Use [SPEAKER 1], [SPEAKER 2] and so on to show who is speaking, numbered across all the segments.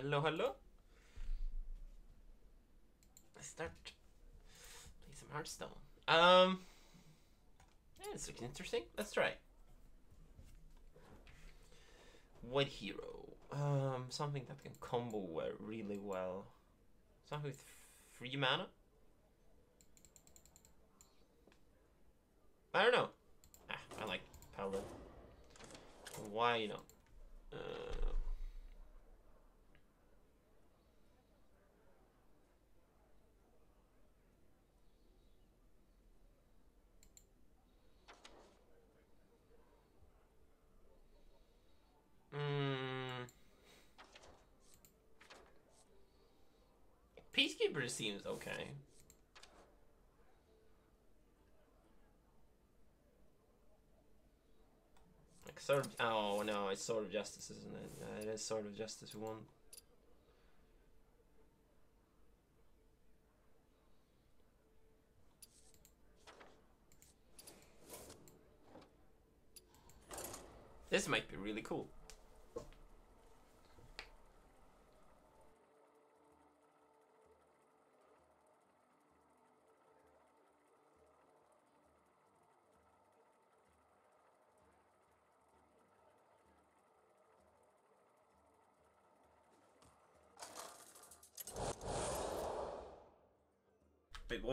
[SPEAKER 1] Hello, hello. Let's start play some Hearthstone. Um, yeah, it's looking interesting. Let's try. White hero. Um, something that can combo really well. Something with free mana. I don't know. Ah, I like Paladin. Why not? Uh, mm, Seems okay. Like sort of. Oh no, it's Sword of Justice, isn't it? It is Sword of Justice one. This might be really cool.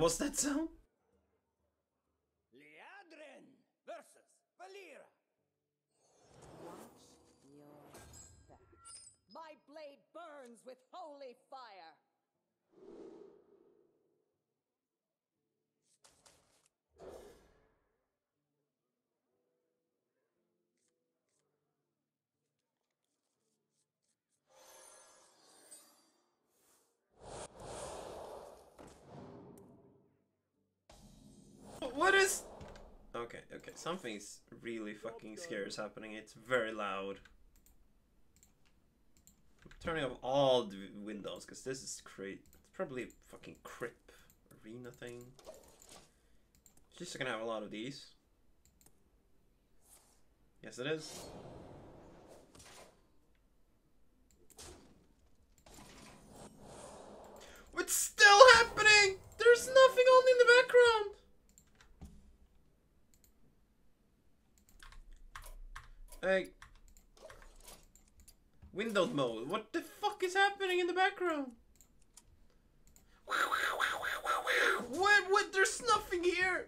[SPEAKER 1] Wait, what was that sound?
[SPEAKER 2] Liadrin versus Valeera.
[SPEAKER 3] Watch your back. My blade burns with holy fire.
[SPEAKER 1] Something's really fucking scary is happening. It's very loud. I'm turning off all the windows because this is great. It's probably a fucking crip arena thing. Just gonna have a lot of these. Yes, it is. What's still happening? There's nothing on in the background. Hey. Windows mode. What the fuck is happening in the background? What? What? There's nothing here.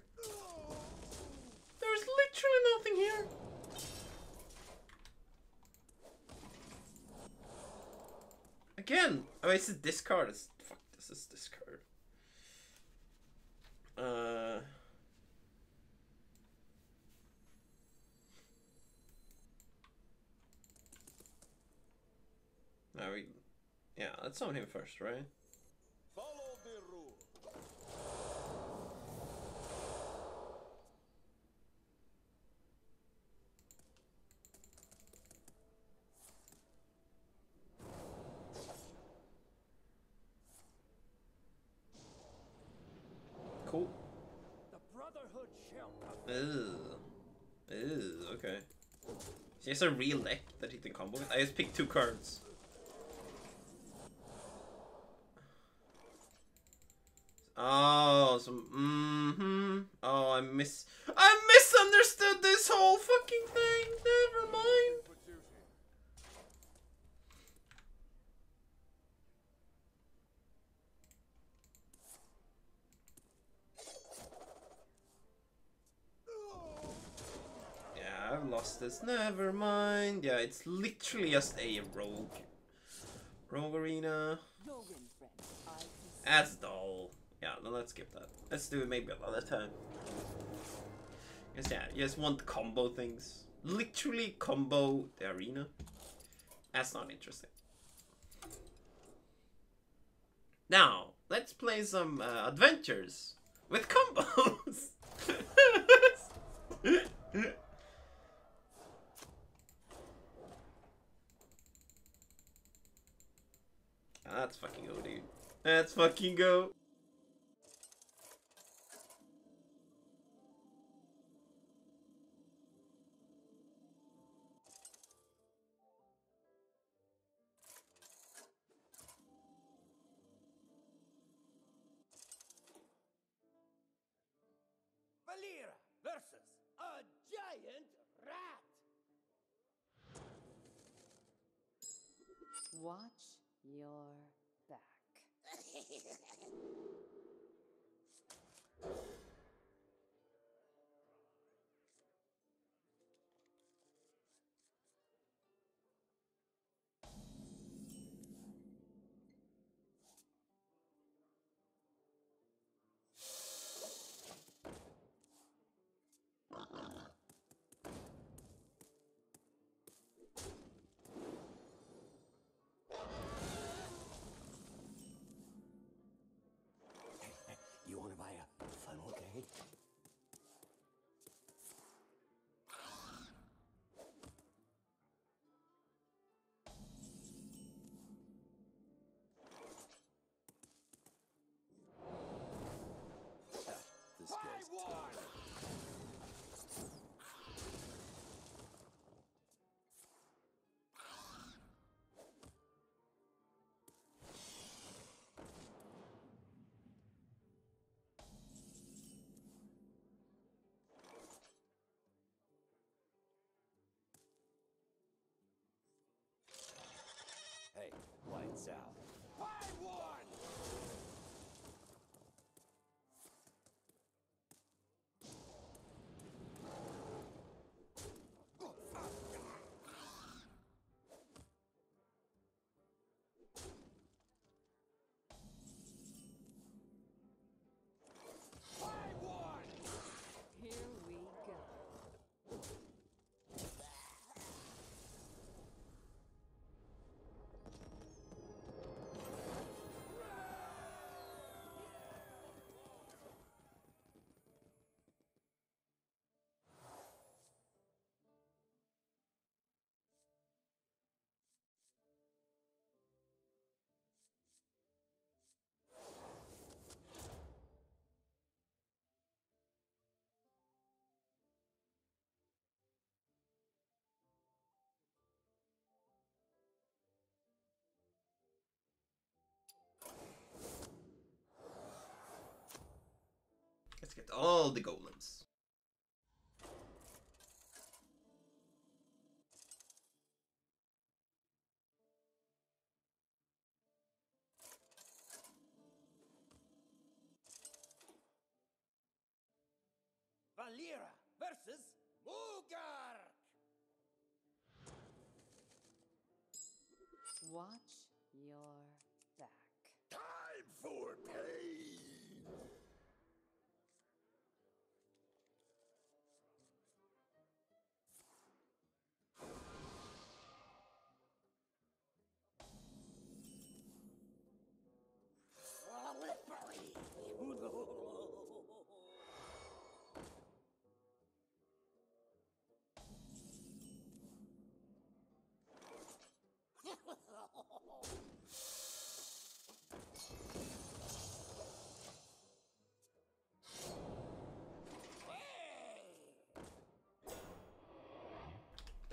[SPEAKER 1] There's literally nothing here. Again. Oh, it's a discard. Fuck, this is discard. Uh. Now we, yeah, let's summon him first, right?
[SPEAKER 2] Follow the rule.
[SPEAKER 1] Cool.
[SPEAKER 2] The Brotherhood shall.
[SPEAKER 1] Ew. Ew, okay. She has a real deck that he can combo with. I just picked two cards. Oh, some. Mm-hmm. Oh, I miss. I misunderstood this whole fucking thing. Never mind. Yeah, I've lost this. Never mind. Yeah, it's literally just a rogue. Rogue arena.
[SPEAKER 3] Your win, friend. I can
[SPEAKER 1] That's dull. Yeah, no, let's skip that. Let's do it maybe another time. Because yeah, you just want combo things. Literally combo the arena. That's not interesting. Now, let's play some uh, adventures with combos. That's fucking go, dude. Let's fucking go.
[SPEAKER 2] Valeera versus a giant rat.
[SPEAKER 3] Watch your back.
[SPEAKER 2] funnel
[SPEAKER 4] Hey, lights out.
[SPEAKER 1] Get all the golems.
[SPEAKER 2] Valeera versus Mugar!
[SPEAKER 3] Watch your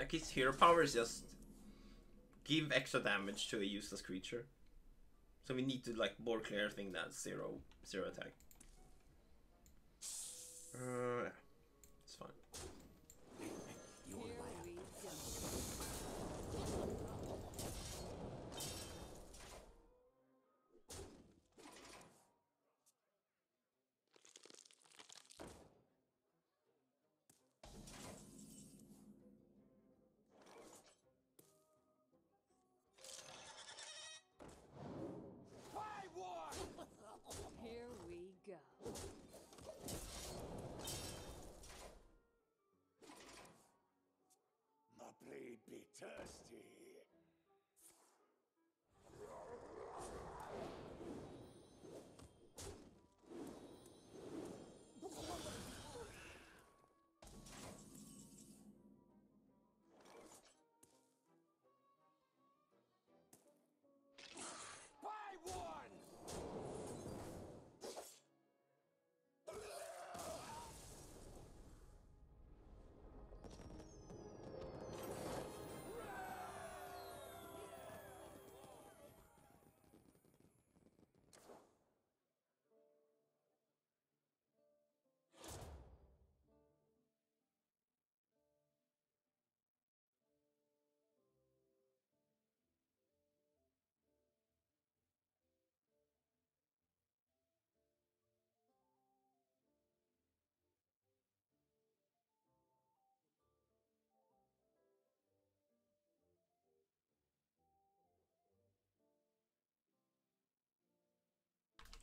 [SPEAKER 1] Like his hero powers just give extra damage to a useless creature. So we need to like board clear thing that's zero zero attack. Uh,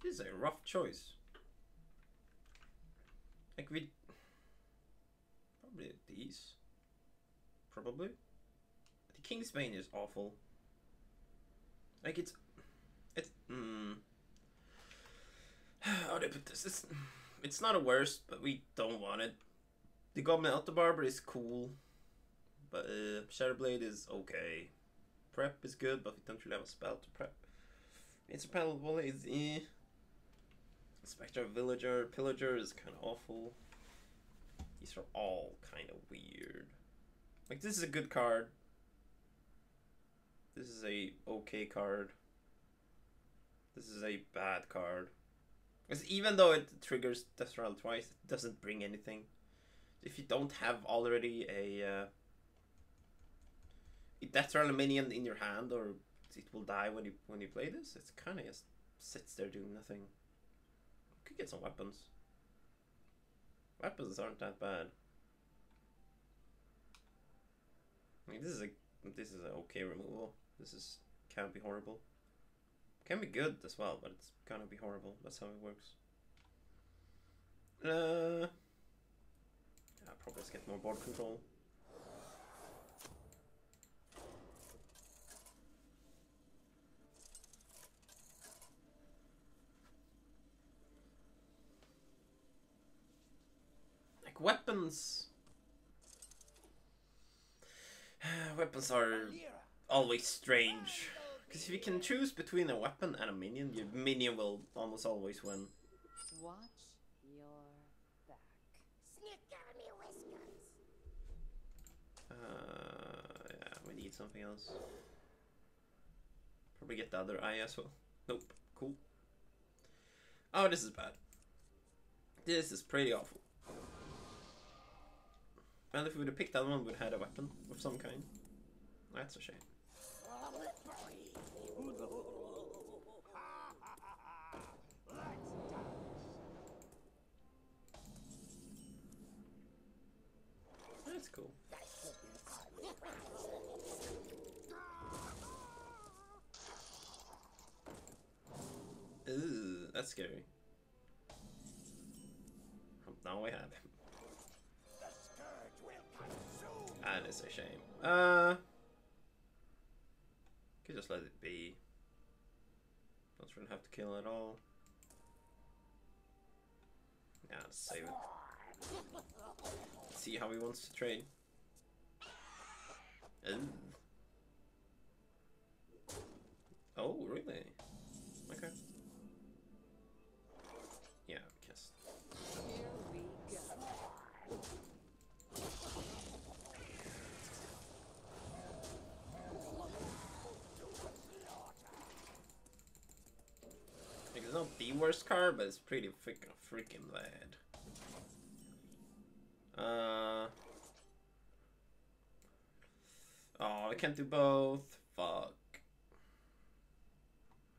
[SPEAKER 1] This is a rough choice. Like we probably these. Probably. The Kingsbane is awful. Like it's it's mm, how do I put this? It's it's not a worst, but we don't want it. The Goblin Auto-Barber is cool, but uh, Shadowblade is okay. Prep is good, but we don't really have a spell to prep. It's a volley is eh. Spectre Villager, Pillager is kind of awful. These are all kind of weird. Like this is a good card. This is a okay card. This is a bad card. Because even though it triggers Death Rattle twice, it doesn't bring anything. If you don't have already a uh, a Death Rattle minion in your hand, or it will die when you when you play this, it's kind of just sits there doing nothing. Could get some weapons. Weapons aren't that bad. I mean, this is a this is an okay removal. This is can't be horrible. Can be good as well, but it's gonna be horrible. That's how it works. Uh, probably get more board control. Weapons. weapons are always strange. Because if you can choose between a weapon and a minion, your minion will almost always win.
[SPEAKER 3] Watch your back.
[SPEAKER 2] Snicker me whiskers.
[SPEAKER 1] Uh, yeah, we need something else. Probably get the other eye as well. Nope. Cool. Oh, this is bad. This is pretty awful. Well, if we would have picked that one, we'd have had a weapon of some kind. That's a shame. That's cool. Ooh, that's scary. Now I have him. That is a shame. Uh, could just let it be. Don't really have to kill at all. Yeah, let's save it. See how he wants to trade. Ooh. Oh, really? Worst car, but it's pretty freaking freaking bad. Uh. Oh, I can't do both. Fuck.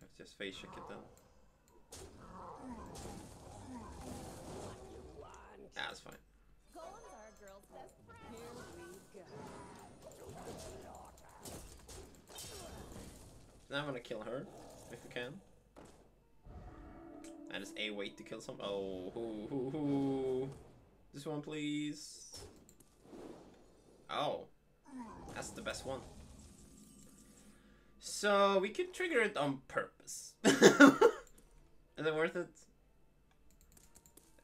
[SPEAKER 1] To just face check it then. That's fine. Now I'm gonna kill her, if we can. And it's a way to kill some. Oh, hoo, hoo, hoo. This one, please. Oh, that's the best one. So we could trigger it on purpose. Is it worth it?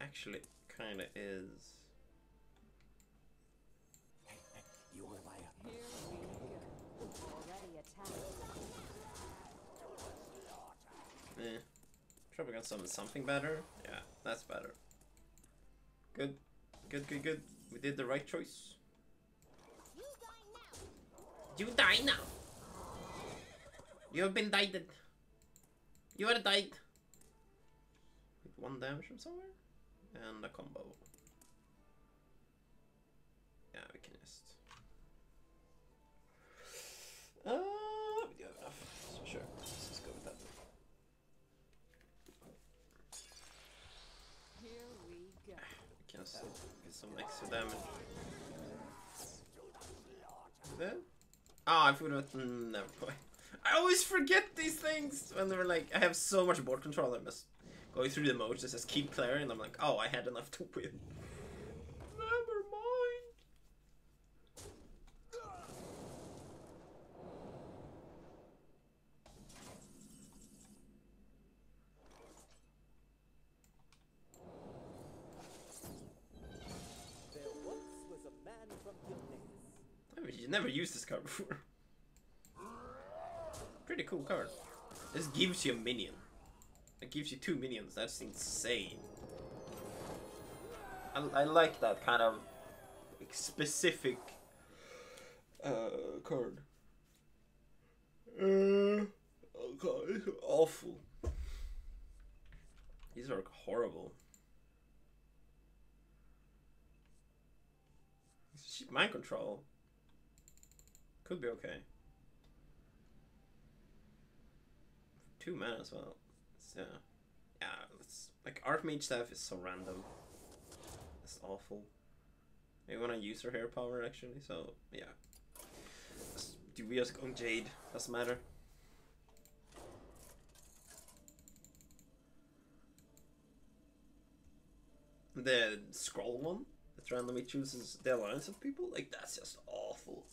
[SPEAKER 1] Actually, kind of is.
[SPEAKER 4] You want to buy a
[SPEAKER 3] Here we go. Already attacked.
[SPEAKER 1] Eh. Probably gonna summon something better. Yeah, that's better. Good. Good, good, good. We did the right choice.
[SPEAKER 2] You die now.
[SPEAKER 1] You die now! You have been died. You are died. With one damage from somewhere? And a combo. Yeah, we can just. Uh, we do have enough. So sure, let's just go with that.
[SPEAKER 3] Here we go.
[SPEAKER 1] Get some extra damage. Then? Oh, I forgot. Mm, never mind. I always forget these things when they're like, I have so much board control. I must going through the motions, just keep clearing. And I'm like, oh, I had enough to win. This card before. Pretty cool card. This gives you a minion. It gives you two minions. That's insane. I, I like that kind of specific uh, card. Uh, oh god, it's awful. These are horrible. Shit, Mind control. Could be okay. Two mana as well. So, yeah, it's like Archmage stuff is so random. It's awful. We want to use her hair power actually, so yeah. Do we just go Jade? Doesn't matter. The scroll one that randomly chooses the alliance of people, like that's just awful.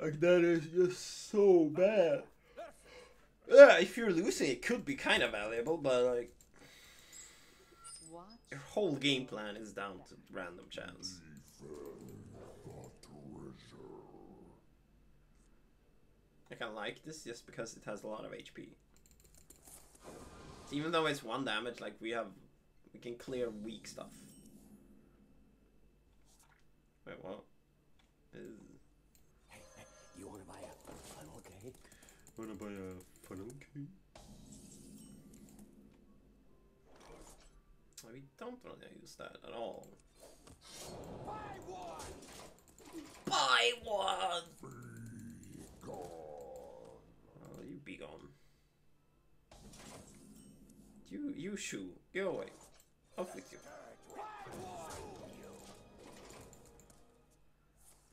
[SPEAKER 1] Like that is just so bad. Yeah, if you're losing, it could be kind of valuable, but like
[SPEAKER 3] Watch.
[SPEAKER 1] your whole game plan is down to random chance. Like I like this just because it has a lot of HP. Even though it's one damage, like we have, we can clear weak stuff. Wait, what? Uh,
[SPEAKER 4] Wanna buy a
[SPEAKER 1] key? We don't to use that at all.
[SPEAKER 2] Buy one!
[SPEAKER 1] Buy one! Oh, you be gone. You, you shoe. Go away. Off with you.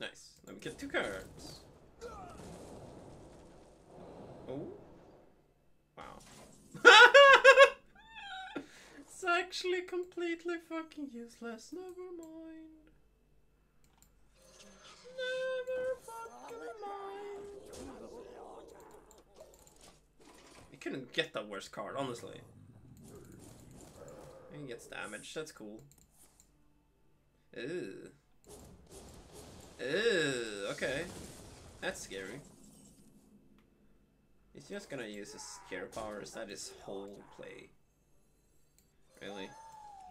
[SPEAKER 1] Nice. Let me get two cards. Oh. Wow. it's actually completely fucking useless. Never mind. Never fucking mind. You couldn't get the worst card, honestly. He gets damage, that's cool. Ew. Ew, okay. That's scary. He's just gonna use his scare powers, is that his whole play? Really?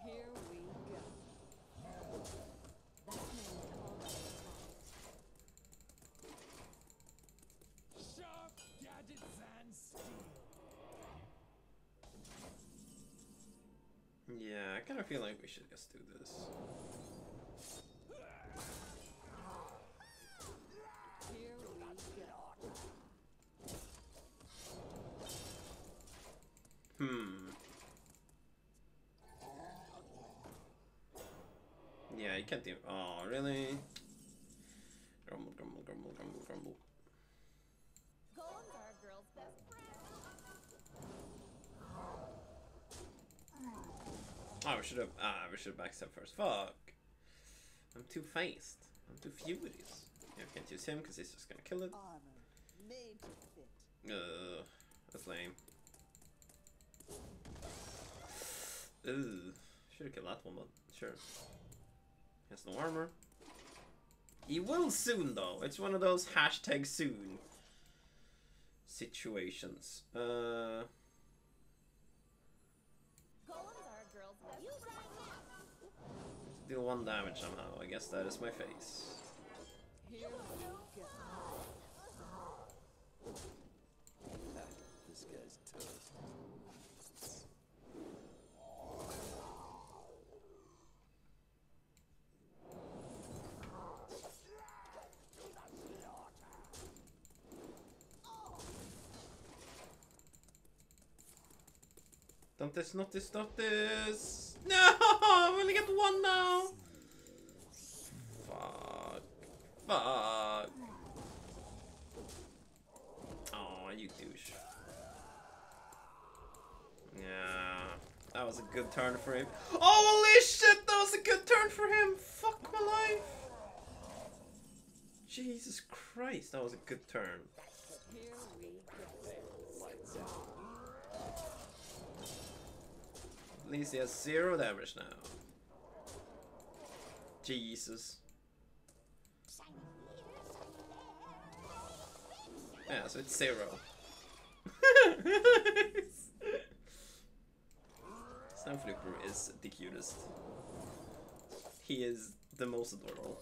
[SPEAKER 3] Here we go. That means all that
[SPEAKER 2] Sharp gadgets and steel.
[SPEAKER 1] Yeah, I kind of feel like we should just do this.
[SPEAKER 3] Here we go.
[SPEAKER 1] Hmm. Yeah, you can't do. Oh, really? Grumble, grumble, grumble, grumble, grumble. Oh, we should have. Ah, we should have backstep first. Fuck. I'm too faced. I'm too furious. Yeah, I can't use him because he's just gonna kill it. Ugh, that's lame. Ugh, should have killed that one, but sure. Has no armor. He will soon, though. It's one of those hashtag soon situations. Uh, deal one damage somehow. I guess that is my face. Don't this, not this, not this. No, I only get one now. Fuck. Fuck. Oh, you douche. Yeah. That was a good turn for him. Holy shit, that was a good turn for him! Fuck my life! Jesus Christ, that was a good turn.
[SPEAKER 3] Here we go.
[SPEAKER 1] At least he has zero damage now. Jesus. Yeah, so it's zero. Snowflipper is the cutest. He is the most adorable.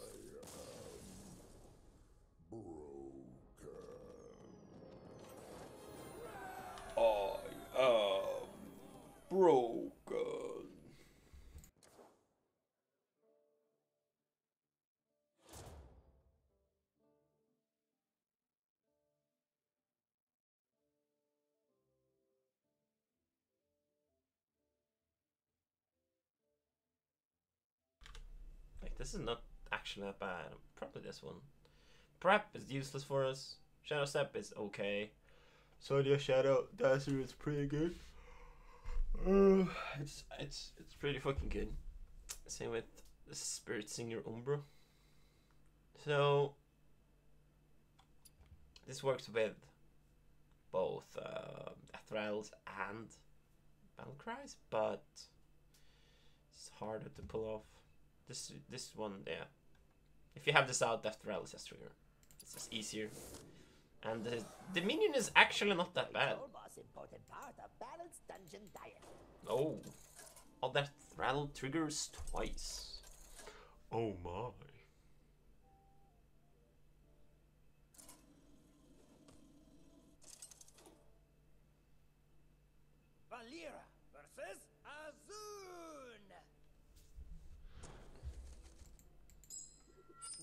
[SPEAKER 1] This is not actually that bad. Probably this one. Prep is useless for us. Shadow Step is okay. Sonia Shadow Dancer is pretty good. It's it's it's pretty fucking good. Same with the Spirit Singer Umbra. So this works with both uh, Thralls and Battle Cries, but it's harder to pull off. This this one, yeah. If you have this out, Death Thrall is just trigger. It's just easier. And the, the minion is actually not that bad.
[SPEAKER 2] Troll boss important part of balanced dungeon diet.
[SPEAKER 1] Oh. Oh, that Thrall triggers twice. Oh my.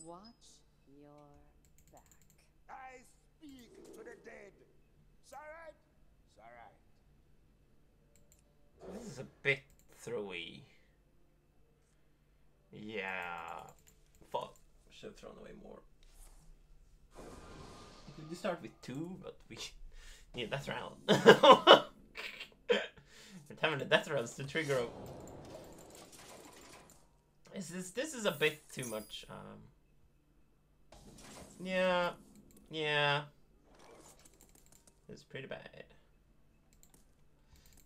[SPEAKER 3] Watch your back.
[SPEAKER 2] I speak to the dead. It's alright. It's alright.
[SPEAKER 1] This is a bit throwy. Yeah. Fuck. Should have thrown away more. We could start with two, but we need death round. We're having the death rounds to trigger. A... Is this this is a bit too much? Um. Yeah, yeah. It's pretty bad.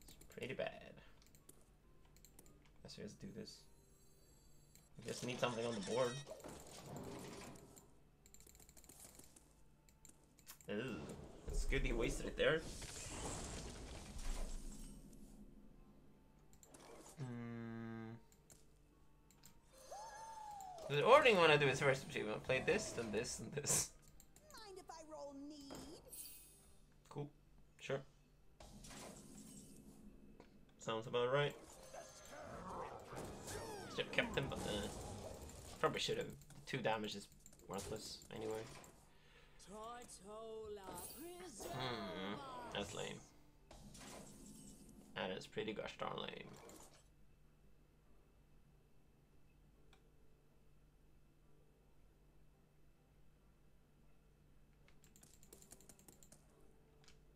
[SPEAKER 1] It's pretty bad. Guess we have to do this. I just need something on the board. Ooh, it's good he wasted it there. Hmm. The ordering want to do is first, to play this, then this, and this.
[SPEAKER 5] Mind if I roll need?
[SPEAKER 1] Cool. Sure. Sounds about right. Should have kept him, but uh, probably should have. Two damage is worthless anyway. Hmm, that's lame. That is pretty gosh darn lame.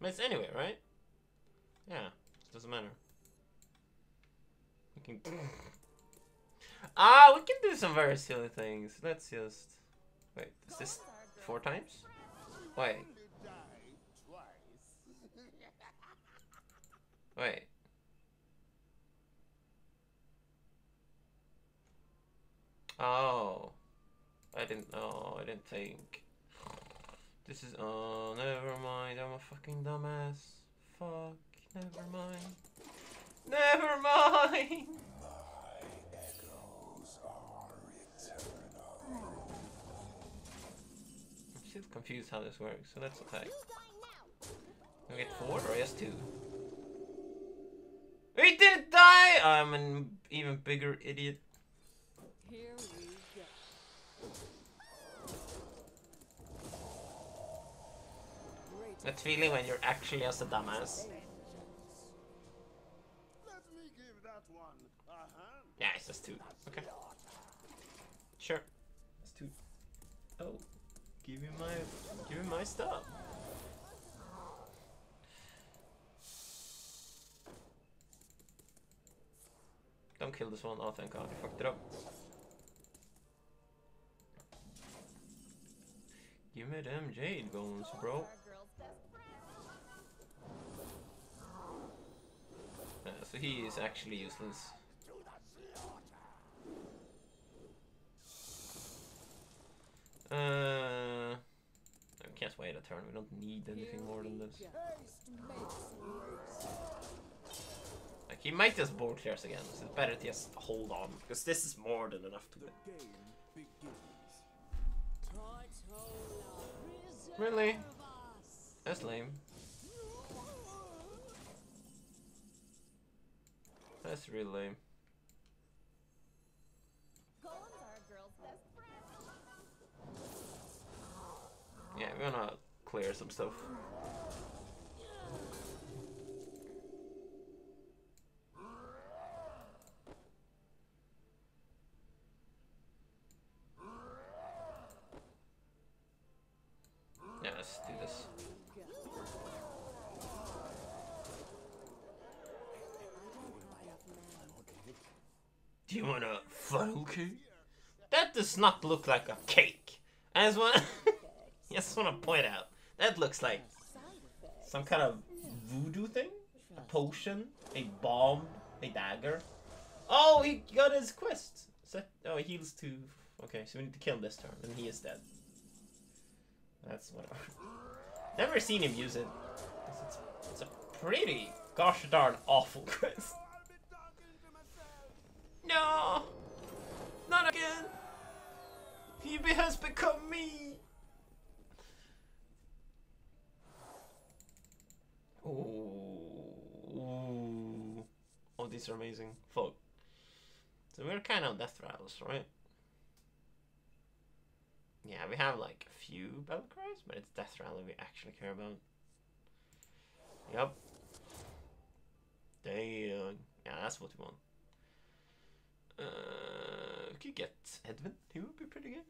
[SPEAKER 1] It's anyway, right? Yeah, doesn't matter. We can. ah, we can do some very silly things. Let's just. Wait, is this four times? Wait, wait. Oh, I didn't. know. I didn't think. This is. Oh, never mind. I'm a fucking dumbass. Fuck. Never mind. Never mind. I'm still confused how this works, so let's attack. We get four or just two? We didn't die! I'm an even bigger idiot.
[SPEAKER 3] Here we go. Great.
[SPEAKER 1] That feeling when you're actually just a dumbass.
[SPEAKER 2] Let me give that one a hand.
[SPEAKER 1] Yeah, it's just two. Okay. Sure. It's two. Oh. Give me my give me my stuff. Don't kill this one. Oh, thank god, I fucked it up. Give me them jade golems, bro. So he is actually useless. Uh, I can't wait a turn. We don't need anything more than this. Like he might just board clears again, so it's better to just hold on because this is more than enough to win. Really? That's lame. That's really lame.
[SPEAKER 3] Golems are a girl's best friend.
[SPEAKER 1] Yeah, we're gonna clear some stuff. Yeah, let's do this. Do you want a funnel cake? That not look like a cake. I just want, just want to point out that looks like some kind of voodoo thing. A potion, a bomb, a dagger. Oh, he got his quest. So, oh, he heals two. Okay, so we need to kill this turn, and he is dead. That's whatever. Never seen him use it. It's, it's a pretty gosh darn awful quest. No! Not again! Phoebe has become me! Ooh. Oh, these are amazing. Fuck. So we're kind of death rattles, right? Yeah, we have like a few battle cries, but it's death rattle we actually care about. Yep. Uh, yeah, that's what we want. Uh, could get Edwin. He would be pretty good.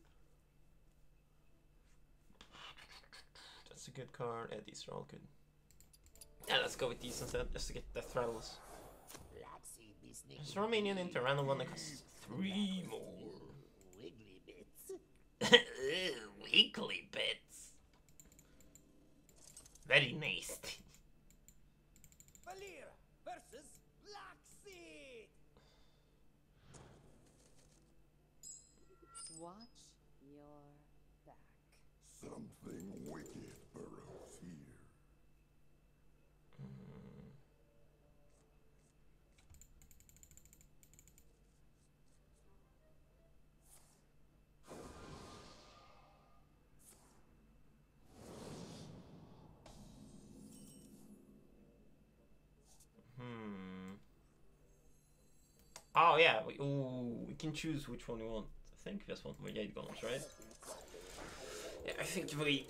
[SPEAKER 1] That's a good card. Yeah, these are all good. Yeah, let's go with these instead, just to get
[SPEAKER 4] the this
[SPEAKER 1] There's Romanian into random one that costs three more.
[SPEAKER 4] wiggly bits.
[SPEAKER 1] Wiggly bits. Very nasty.
[SPEAKER 2] Valeera versus Lockseed.
[SPEAKER 3] Watch your back.
[SPEAKER 6] Something wicked burrows here.
[SPEAKER 1] Hmm. Oh yeah. We, ooh, we can choose which one we want. I think we just want more Jade Golems, right? Yeah, I think we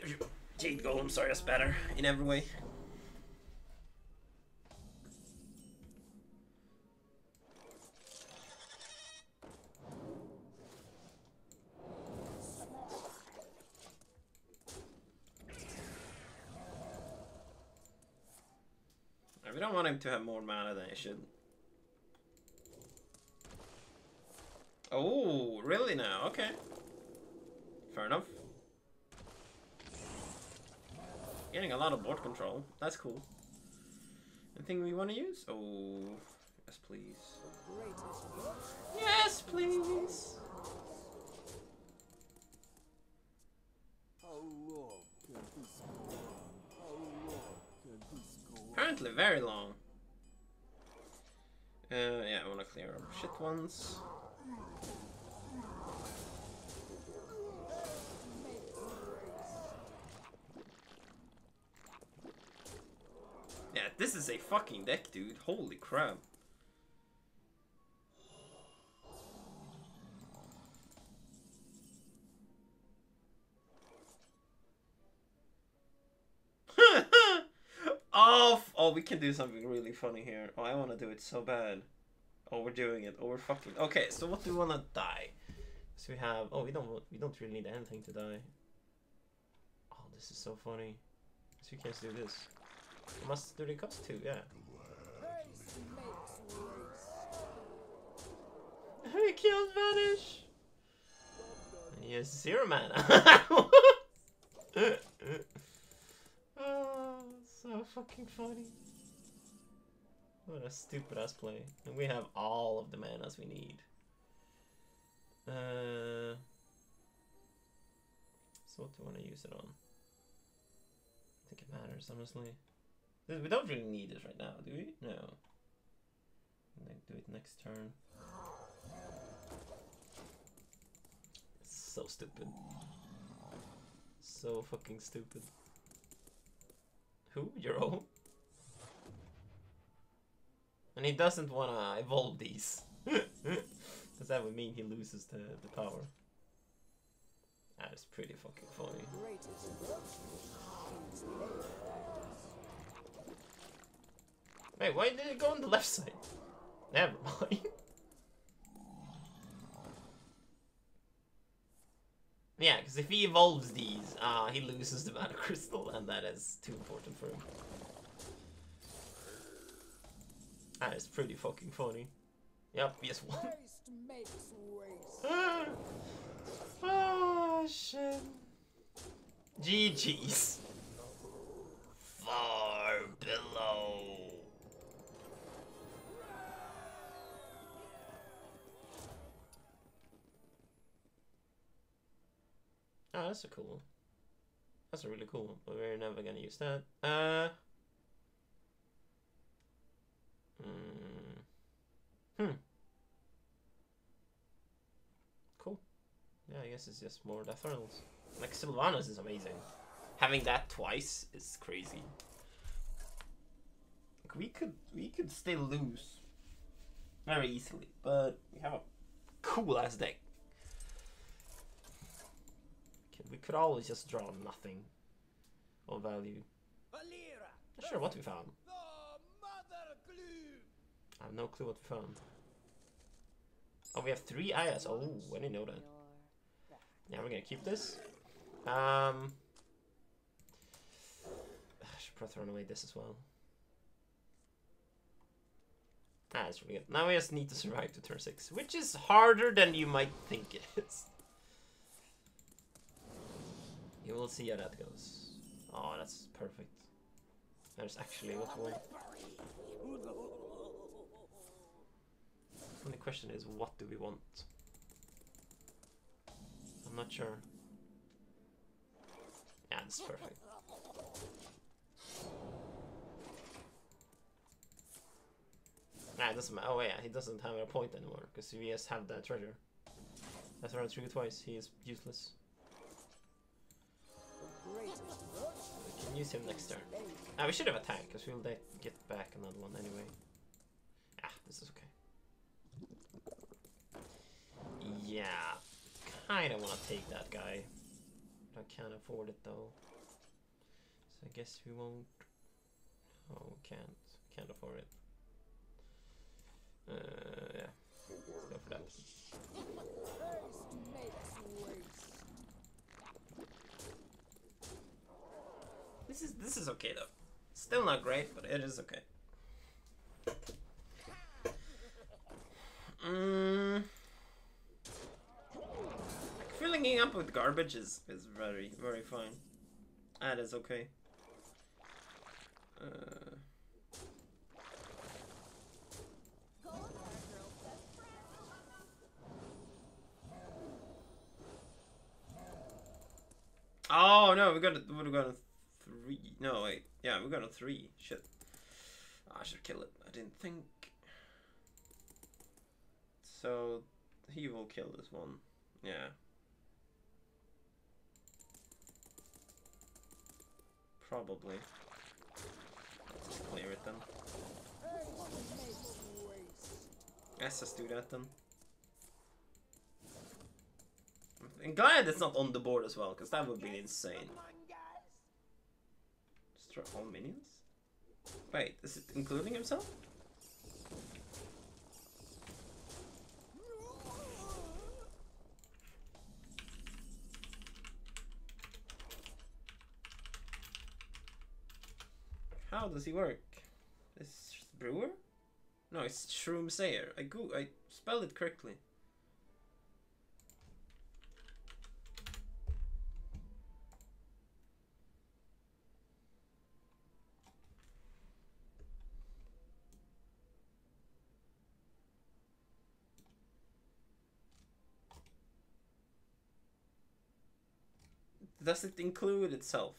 [SPEAKER 1] Jade Golems are just better in every way. We don't want him to have more mana than he should. Oh, really now? Okay. Fair enough. Getting a lot of board control. That's cool. Anything we want to use? Oh, yes, please. Yes, please. Apparently very long. Uh, yeah, I want to clear up shit ones. This is a fucking deck, dude. Holy crap. oh, oh, we can do something really funny here. Oh, I want to do it so bad. Oh, we're doing it. Oh, we're fucking. Okay, so what do we want to die? So we have. Oh, we don't. We don't really need anything to die. Oh, this is so funny. So we can't do this. Much do the cost too? Yeah. He kills Vanish. And he has zero mana. oh, so fucking funny. What a stupid ass play. And we have all of the manas we need. Uh, so what do you want to use it on? I think it matters, honestly. We don't really need this right now, do we? No. Do it next turn. So stupid. So fucking stupid. Who? Your own? And he doesn't wanna evolve these. Because that would mean he loses the, the power. That is pretty fucking funny. Wait, why did it go on the left side? Never mind. yeah, because if he evolves these, uh, he loses the mana crystal, and that is too important for him. That is pretty fucking funny. Yep, yes one.
[SPEAKER 2] Waste makes waste.
[SPEAKER 1] Ah, oh shit. GG's. Far That's a cool one. That's a really cool one, but we're never gonna use that. Uh. mm, Hmm. Cool. Yeah, I guess it's just more Death Rattles. Like Sylvanas is amazing. Having that twice is crazy. Like, we could we could still lose very easily, but we have a cool ass deck. Okay, We could always just draw nothing of value. Not sure what we found. I have no clue what we found. Oh, we have three ayahs. Oh, I didn't know that. Yeah, we're gonna keep this. Um, I should probably throw away this as well. Ah, that's really good. Now we just need to survive to turn six, which is harder than you might think it is. You will see how that goes. Oh, that's perfect. There's actually what we want. Only question is, what do we want? I'm not sure. Yeah, that's perfect. Nah, it doesn't matter. Oh yeah, he doesn't have a point anymore because we just have that treasure. That's around three twice. He is useless. We can use him next turn. Ah, we should have attacked because we'll get back another one anyway. Ah, this is okay. Yeah, kind of want to take that guy. I can't afford it though. So I guess we won't. Oh, can't. Can't afford it. Uh, yeah. Let's go for that. This is this is okay though. Still not great, but it is okay. Mm. Filling it up with garbage is, is very, very fine. That is okay. Uh, oh no, we got a, we got a three. No wait, yeah, we got a three. Shit. Ah, I should kill it. I didn't think. So he will kill this one. Yeah. Probably. Let's just clear it then.
[SPEAKER 2] Waste makes waste.
[SPEAKER 1] Let's just do that then. I'm glad it's not on the board as well, because that would be insane. Destroy all minions? Wait, is it including himself? How does he work? This brewer? No, it's Shroom Sayer. I go I spelled it correctly. Does it include itself?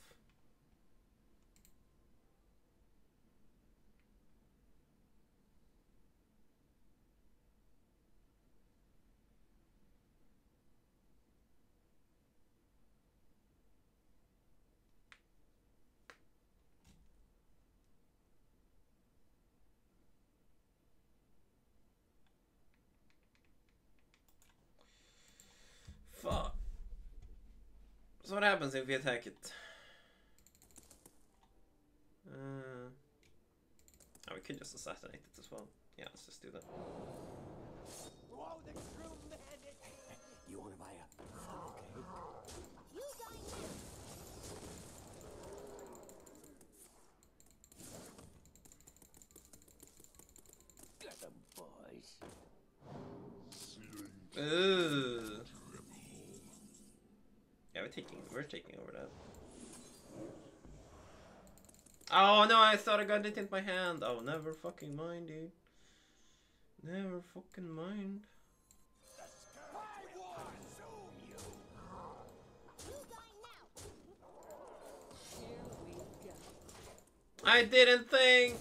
[SPEAKER 1] Fuck. So what happens if we attack it? Uh, oh, we could just assassinate it as well. Yeah, let's just do that.
[SPEAKER 4] You want to buy a funnel cake?
[SPEAKER 5] You going now?
[SPEAKER 4] Them, boys.
[SPEAKER 1] Ooh. We're taking we're taking over that. Oh no, I thought I got it in my hand. Oh, never fucking mind, dude. Never fucking mind. I didn't think!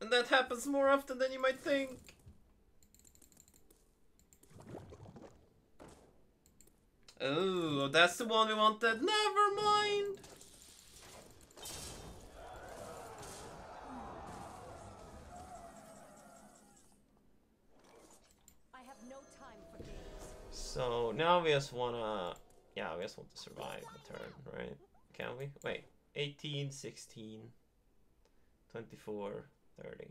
[SPEAKER 1] And that happens more often than you might think. Oh, that's the one we wanted. Never mind.
[SPEAKER 3] I have no time for games.
[SPEAKER 1] So now we just wanna, yeah, we just want to survive the turn, right? Can we? Wait, 18, 16, 24, 30.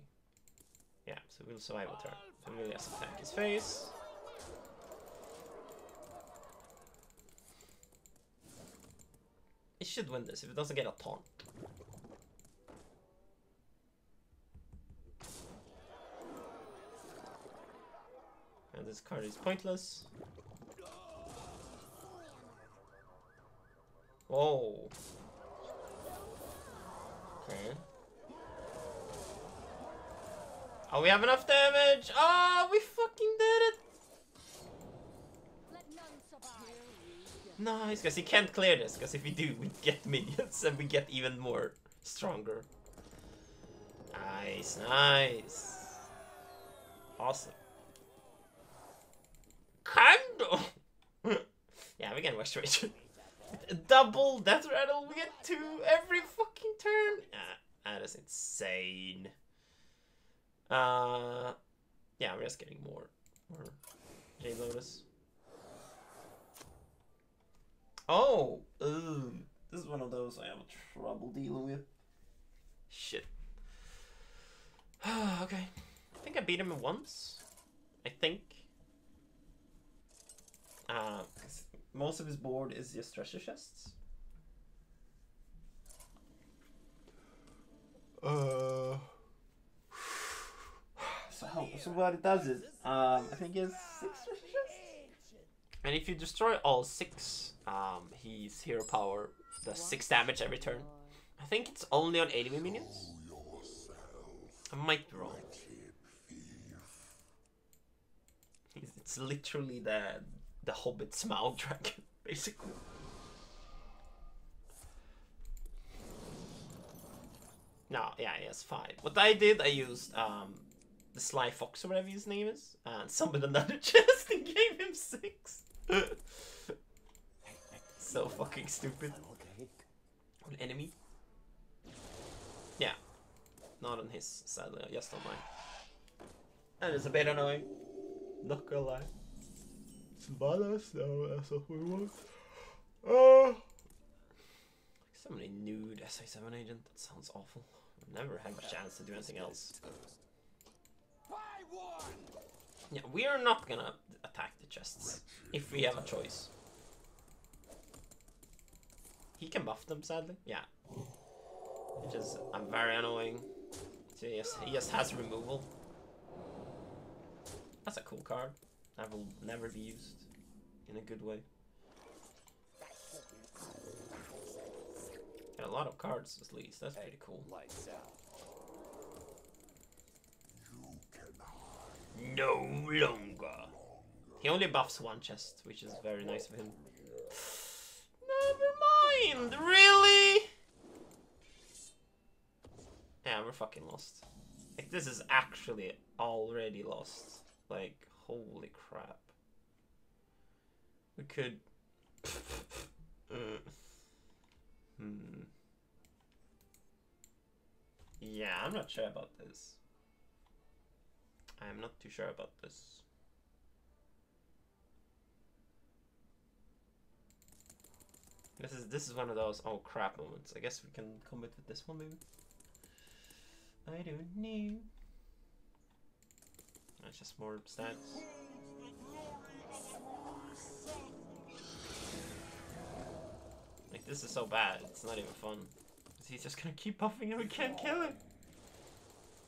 [SPEAKER 1] Yeah, so we'll survive a turn. So we'll just attack his face. Should win this if it doesn't get a taunt. And this card is pointless. Whoa. Okay. Oh, we have enough damage! Oh, we fucking did it!
[SPEAKER 3] Let none survive.
[SPEAKER 1] Nice, because he can't clear this, because if we do, we get minions and we get even more stronger. Nice, nice. Awesome. Kando! yeah, we get restoration. Double death rattle, we get two every fucking turn. Ah, that is insane. Uh, yeah, we're just getting more, more J Oh, ooh, this is one of those I have trouble dealing with. Shit. okay, I think I beat him once. I think. Uh, most of his board is just treasure chests. Uh. So, how, so what it does is, um, I think it's six treasure chests. And if you destroy all six, um, his hero power does six damage every turn. I think it's only on enemy minions. I might be wrong. It's- literally the the Hobbit Smaug dragon, basically. No, yeah, he has five. What I did, I used um the Sly Fox or whatever his name is, and summoned another chest and gave him six. so fucking stupid. An enemy. Yeah. Not on his, sadly, just on mine. And it's a bit annoying. Not gonna lie. But that's, no, that's what we want. Oh. So many nude SI:7 agent. That sounds awful. I never had a chance to do anything else. Yeah, we are not gonna attack the chests if we have a choice. He can buff them, sadly. Yeah. Which is I'm very annoying. So he just, he just has removal. That's a cool card. That will never be used in a good way. Got a lot of cards at least. That's pretty cool. No longer. He only buffs one chest, which is very nice of him. Never mind, really? Yeah, we're fucking lost. Like, this is actually already lost. Like, holy crap. We could... Mm. Hmm. Yeah, I'm not sure about this. I'm not too sure about this. This is this is one of those oh crap moments. I guess we can commit with this one maybe. I don't know. That's just more stats. Like this is so bad. It's not even fun. He's just gonna keep buffing and we can't kill it.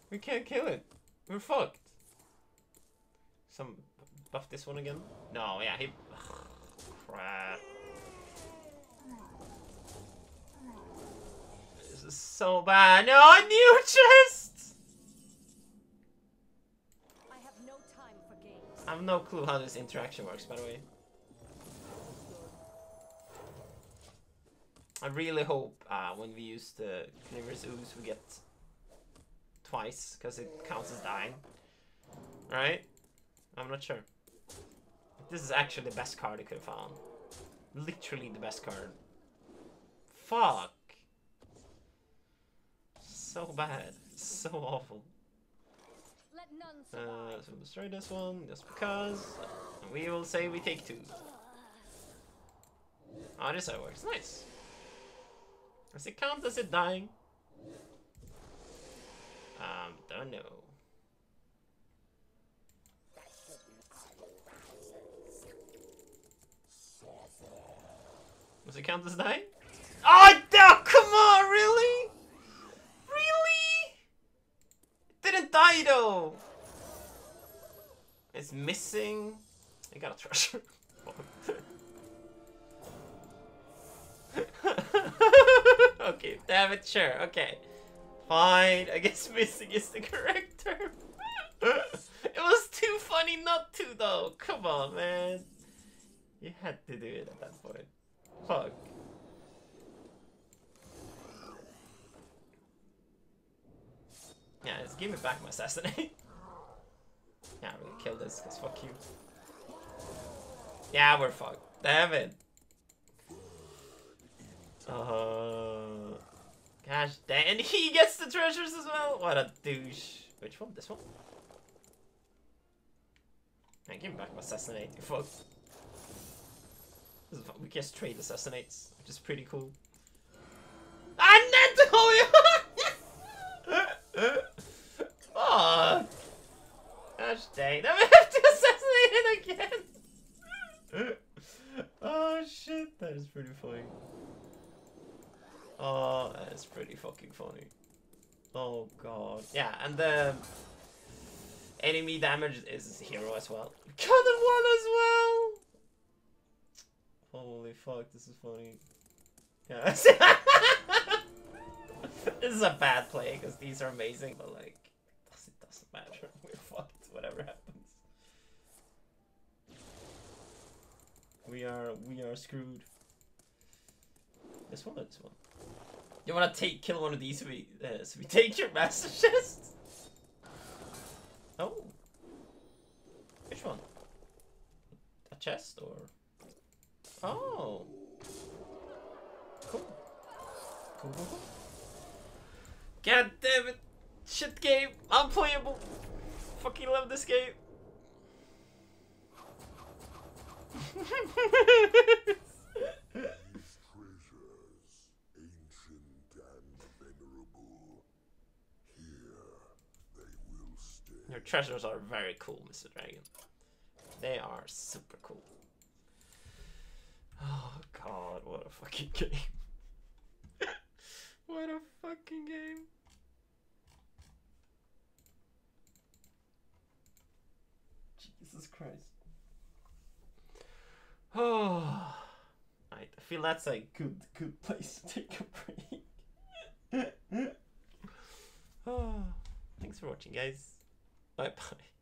[SPEAKER 1] We can't kill it. We're fucked. Some buff this one again? No, yeah, he. crap. This is so bad. No, a new chest.
[SPEAKER 3] I have no time for games.
[SPEAKER 1] I have no clue how this interaction works, by the way. I really hope uh, when we use the Carnivorous Ooze we get twice, because it counts as dying. Right? I'm not sure. This is actually the best card I could have found. Literally the best card. Fuck! So bad. So awful. Uh, so we'll destroy this one just because. We will say we take two. Oh, this how it works. Nice. Does it count as it dying? Um, don't know. Does it count as dying? Oh, no, come on? Really? Though. It's missing. I got a treasure. okay, damn it, sure, okay. Fine, I guess missing is the correct term. it was too funny not to though. Come on, man. You had to do it at that point. Fuck. Yeah, just give me back my assassinate. yeah, gonna kill this, cause fuck you. Yeah, we're fucked. Damn it. Uh, gosh dang, and he gets the treasures as well. What a douche. Which one? This one? Man, give me back my assassinate. You fuck. We just trade assassinates, which is pretty cool. And then Fuck. Gosh dang, now we have to assassinate it again. oh shit, that is pretty funny. Oh, that is pretty fucking funny. Oh god. Yeah, and the enemy damage is hero as well. It one as well! Holy fuck, this is funny. Yeah. this is a bad play because these are amazing, but like, it doesn't matter. We're fucked, whatever happens. We are, we are screwed. This one or this one? You wanna take, kill one of these so we, uh, so we take your master chest? Oh. Which one? A chest or? Oh. Cool. Cool, cool, cool. God damn it. Shit game. Unplayable. Fucking love this game. Your treasures are very cool, Mr. Dragon. They are super cool. Oh god, what a fucking game. What a fucking game. Jesus Christ. Oh, I feel that's a good, good place to take a break. oh, thanks for watching, guys. Bye bye.